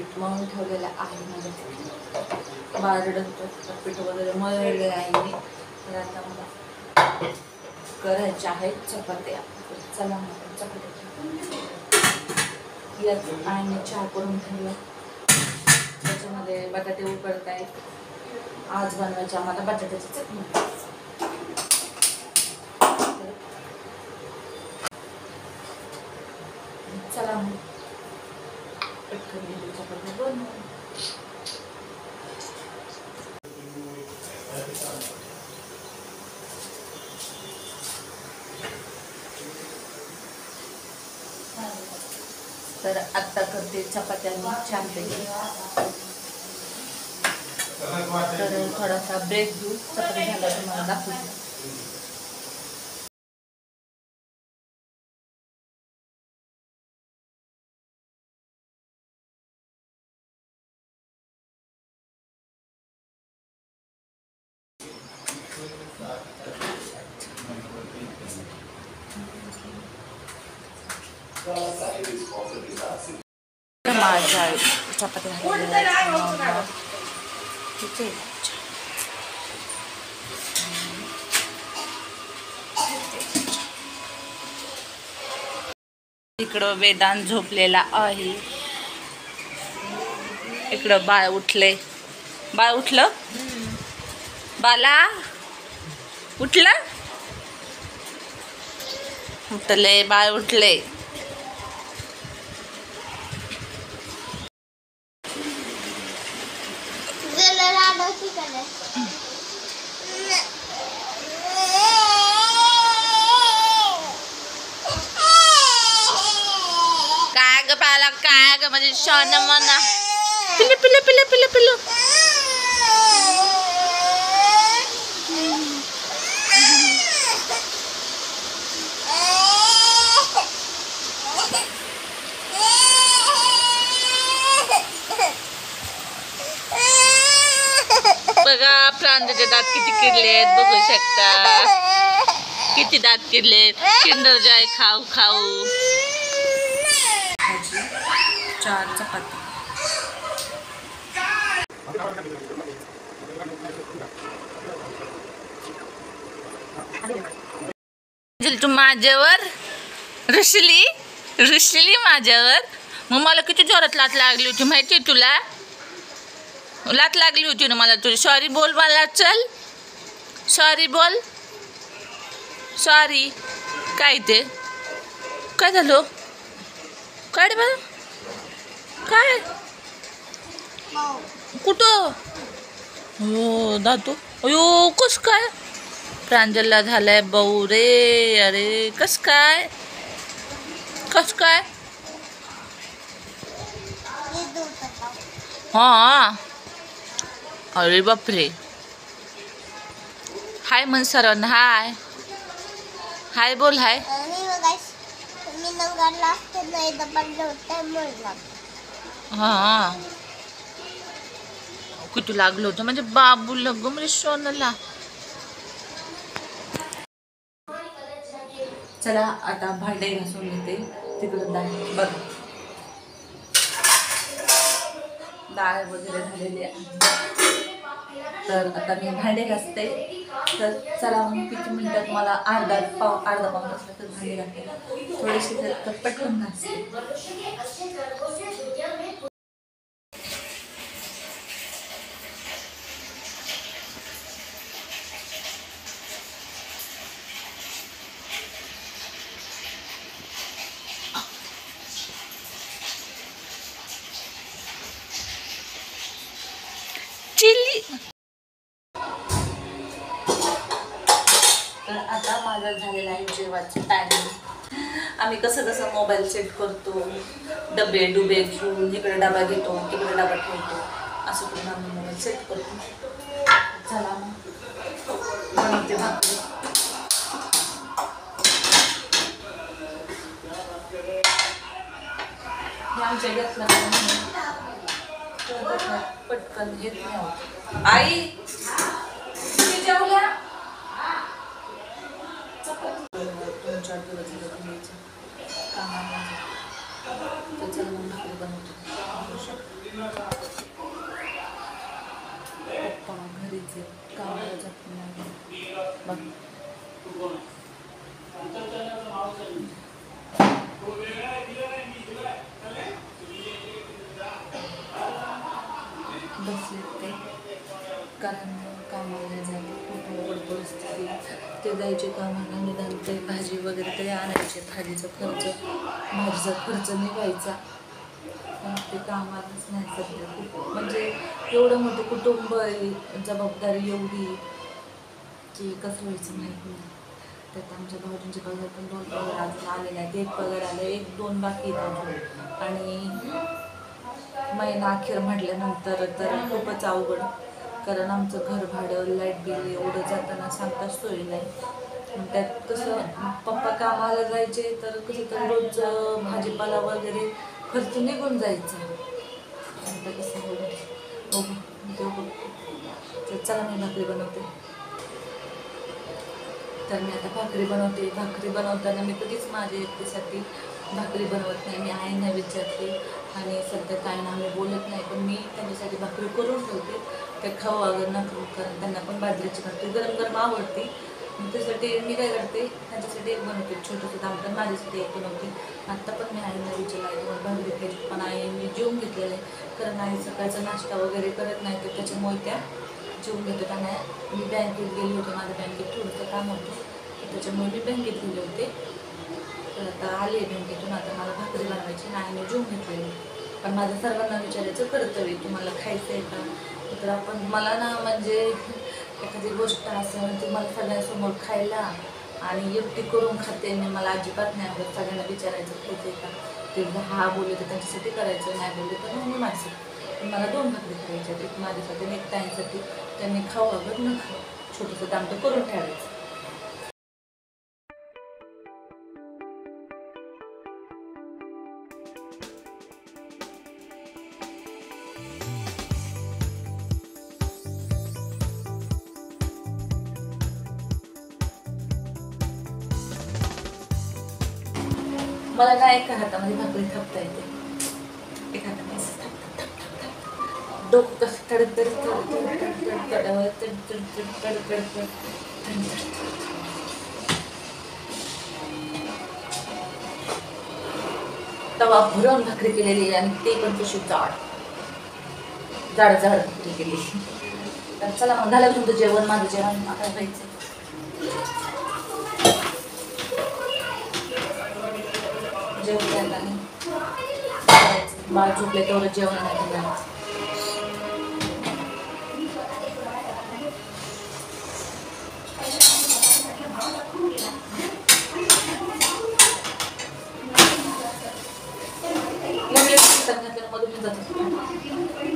पीठ मळून ठेवलेलं आहे माझ्या बारडं पीठ वगैरे मळलेलं आहे मी. तर आता मला करायच्या आहेत चपात्या. चला मग चपात्या याच चहा करून ठेवला. त्याच्यामध्ये बटाटे उकडत आहेत आज बनवायचे आम्हाला बटाट्याची चटणी चला मग पटकन गेली चपाती बनवू तर आत्ता करते चपात्या मी छानपैकी तर थोडासा ब्रेक देऊ. चपाती झाला तुम्हाला दाखवते. माझ्या ठीक आहे. इकडं वेदांत झोपलेला आहे. इकडं बाळ उठले. बाळ उठलं? बाला? उठलं? उठले बाळ उठले. ग म्हणजे शॉन म्हणा पिल्लू पिल्लू पिल्लू पिल्लू पिल्लू। बघा प्रांजचे दात किती बघू शकता. किती दात किरलेत किंडर जाय खाऊ खाऊ. चार चपाती. तू माझ्यावर रुसली? रुसली माझ्यावर? मग मला किती जोरात लात लागली होती माहिती आहे तुला? लात लागली होती ना मला तुझी. सॉरी बोल मला चल. सॉरी बोल. सॉरी काय ते? काय झालं? काय बरं. काय? कुठं? हो दातू अयो कस काय? प्रांजलला झालाय भाऊ रे अरे कस काय? कस काय? हा. अरे बापरे. हाय म्हण सर्वांना हाय. हाय बोल हाय. मी नंगाला असते नाही दबाडलं होतं म्हणलं. हां किती लागलं होतं? म्हणजे बाबू लग म्हणजे सोनला. चला आता भांडे घासून घेते. तिकडं डाळ बघ. डाळ वगैरे झालेली आहे. तर आता मी भांडे घासते. तर चला मग किती मिनटात मला अर्धा पाव अर्धा पाव असलं तर भांडे घासते. थोडीशी तर तर पटकन घासते चिल्ली तर आता माझा झालेला आहे जेवायचं टायमिंग आम्ही कसं कसं मोबाईल सेट करतो डबे डुबे घेऊन इकडे डबा घेतो तिकडे डबा ठेवतो असं करून आम्ही मोबाईल सेट करतो. चला मग. बनवते भाकरी. हे आमच्या घेतलं पटकन घेत नाही आई! وسلم على بناته ते का कामाला निदान ते भाजी वगैरे तरी आणायचे भाजीचा खर्च भाजीचा खर्च निघायचा. ते कामालाच नाही सध्या खूप. म्हणजे एवढं मोठं कुटुंब आहे जबाबदारी एवढी की कसं व्हायचं माहीत नाही. त्यात आमच्या भाऊजींचे पगार पण दोन पगार अजून आलेले आहेत. एक पगार आले एक दोन बाकी आहेत अजून. आणि महिना अखेर म्हटल्यानंतर तर खूपच अवघड. कारण आमचं घर भाडं लाइट बिल एवढं जाताना सांगताच सोय नाही. त्यात कसं पप्पा कामाला जायचे तर कसं तर रोज भाजीपाला वगैरे खर्च निघून जायचा. आता कसं हो तर चला मी भाकरी बनवते. तर मी आता भाकरी बनवते. भाकरी बनवताना मी कधीच माझ्या एकटीसाठी भाकरी बनवत नाही. मी आईंना विचारते आणि सध्या ताईंना आम्ही बोलत नाही पण मी त्यांच्यासाठी भाकरी करून ठेवते. ते खाऊ अगर न खाऊ कारण त्यांना पण बाजरीची भाकरी गरम गरम आवडते. त्यासाठी मी काय करते त्यांच्यासाठी एक बनवते. छोटंसं दामटण माझ्यासाठी एक बनवते. आत्ता पण मी आईला विचारलं आहे तुम्हाला भाकरी खायची पण आई मी जेवून घेतलेलं आहे. कारण आई सकाळचा नाश्ता वगैरे करत नाही तर त्याच्यामुळे त्या जेवून घेतात. आणि मी बँकेत गेले होते माझ्या बँकेत थोडंसं काम होतं. त्याच्यामुळे मी बँकेत गेले होते. तर आता आले बँकेतून. आता मला भाकरी बनवायची आणि आईने जेवून घेतलेली. पण माझं सर्वांना विचारायचं कर्तव्य तुम्हाला खायचं आहे का? तर आपण मला ना म्हणजे एखादी गोष्ट असं म्हणजे मला सगळ्यांसमोर खायला आणि एकटी करून खाते आणि मला अजिबात नाही आवडत. सगळ्यांना विचारायचं खायचं का? ते हा बोलले तर त्यांच्यासाठी करायचं नाही बोलले तर मग मी माझं पण मला दोन भाकरी करायच्या आहेत. एक माझ्यासाठी आणि एक ताईंसाठी. त्यांनी खाऊ अगं न. खाऊ छोटंसं दामटं करून ठेवायचं. मला ना एका हातामध्ये भाकरी थापता येते. एका हातामध्ये डोकं कसं तवा भरून भाकरी केलेली आणि ते पण कशी जाड जाड जाड भाकरी केली तर चला मग झालं तुमचं जेवण माझं जेवण आता जायचं जेवण नाही बाळ झोपले तेवढं जेवण नाही मधून जातात.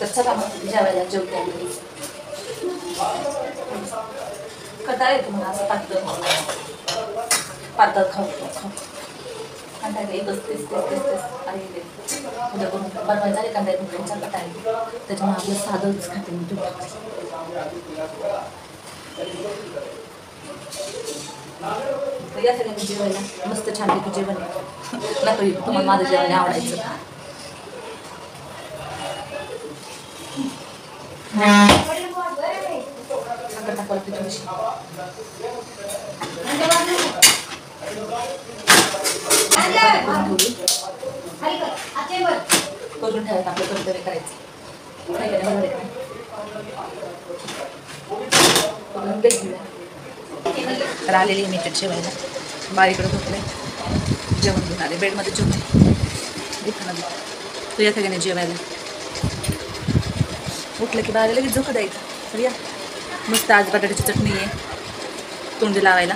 तर चला मग जेवायला जेवते आम्ही. कंटाळा येतो मला असं पातळ पातळ खाऊ खाऊ. कंटाळा एकच तेच तेच तेच तेच अरे रे. उद्या करून बनवायचं आहे कंटाळा येतो त्यांचा कंटाळा येतो. त्याच्यामुळे आपलं साधंच खाते मी तूप तर या सगळ्यांनी जेवायला. मस्त छानपैकी जेवण नको तुम्हाला माझं जेवण आवडायचं. करून ठेवायचं आपलं करून करायचं आलेली मेकअप शेवायला बारीकडे झोपले. जेवण घेऊन आले. बेडमध्ये झोपले दुकानात तू या सगळ्यांनी जेवायला? उठलं की बाहेर लगेच झोका द्यायचं. तर या. मस्त आज बटाट्याची चटणी आहे. तोंडी लावायला.